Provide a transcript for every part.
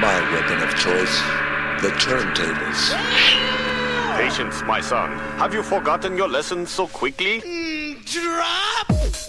My weapon of choice, the turntables. Patience, my son. Have you forgotten your lessons so quickly? Mm, drop!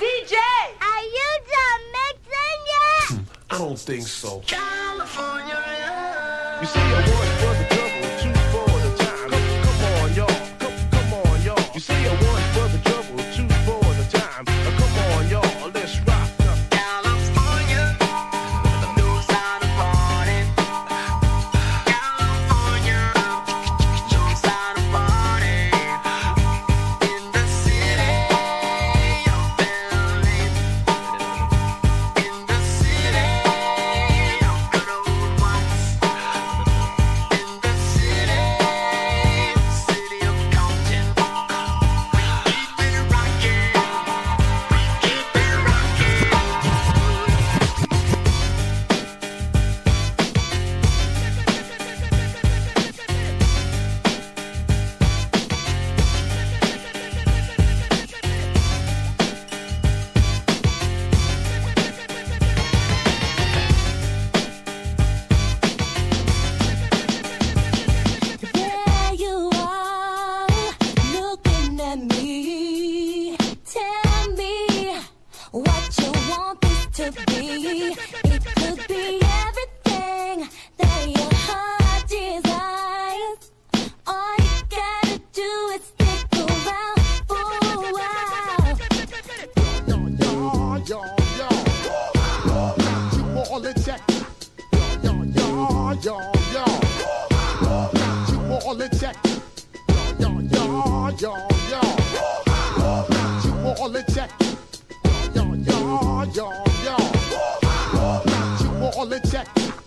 DJ! Are you done mixing yet? I don't think so. California. You see, was Check.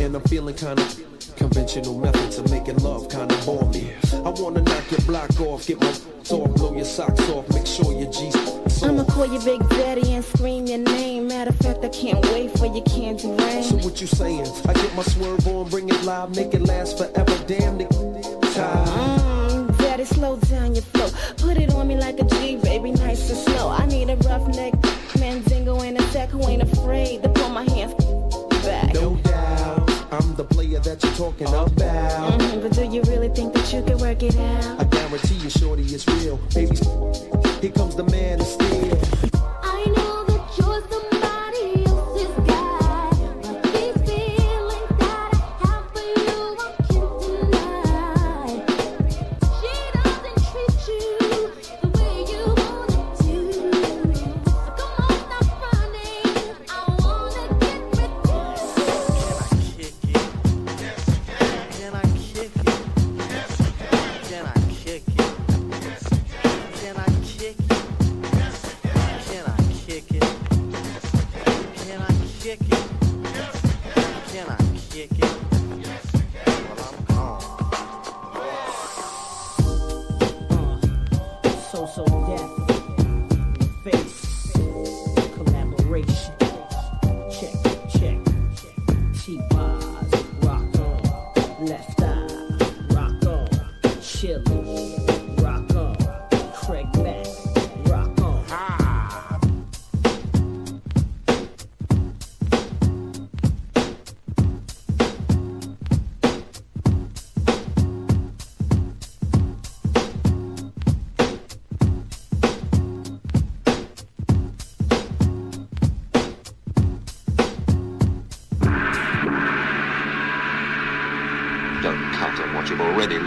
and I'm feeling kinda Conventional methods of making love kinda bore me I wanna knock your block off, get my off, blow your socks off, make sure your G's I'ma call your Big Daddy and scream your name Matter of fact, I can't wait for your candy rain So what you saying? I get my swerve on, bring it live, make it last forever Damn, the time mm, Daddy, slow down your flow. Put it on me like a G, baby, nice and slow. I need a rough neck, manzingo, and a tech who ain't afraid to pull my hands back. No that you're talking about. Mm-hmm, but do you really think that you can work it out? I guarantee you, shorty, it's real. Baby, here comes the man of steel.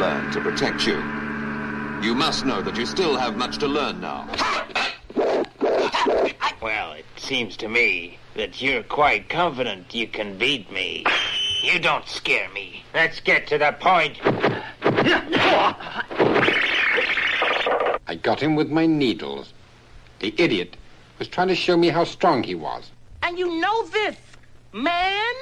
Already learned to protect you. You must know that you still have much to learn now. Well, it seems to me that you're quite confident you can beat me. You don't scare me. Let's get to the point. I got him with my needles. The idiot was trying to show me how strong he was. And you know this, man?